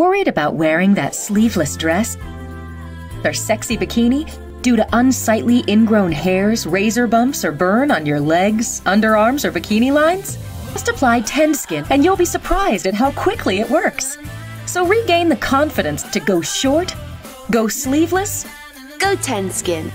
Worried about wearing that sleeveless dress or sexy bikini due to unsightly ingrown hairs, razor bumps, or burn on your legs, underarms, or bikini lines? Just apply Tend Skin and you'll be surprised at how quickly it works. So regain the confidence to go short, go sleeveless, Go Tend Skin.